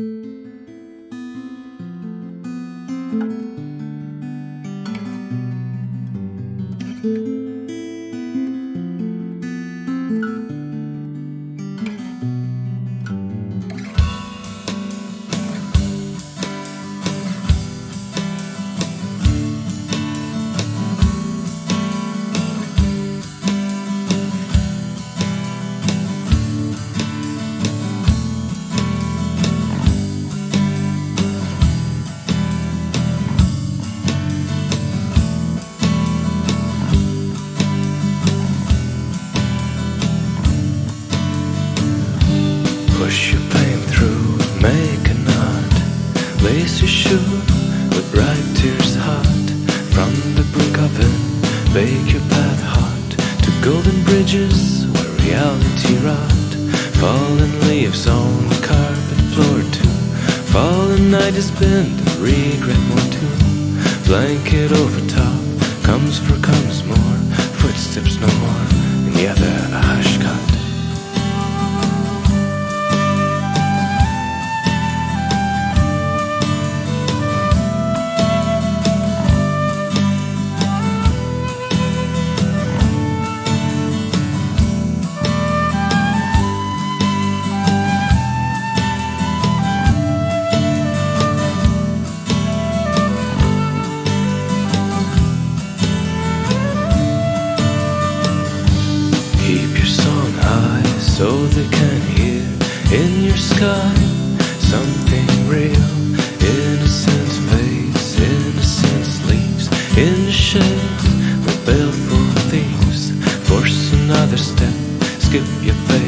thank you Push your pain through, make a knot. Lace your shoe with bright tears hot. From the brick oven, bake your path hot. To golden bridges where reality rot. Fallen leaves on the carpet floor too. Fallen night is bent regret more too. Blanket over top, comes for comes so they can hear in your sky something real. Innocence fades, innocence leaves in the shades with baleful thieves. Force another step, skip your face.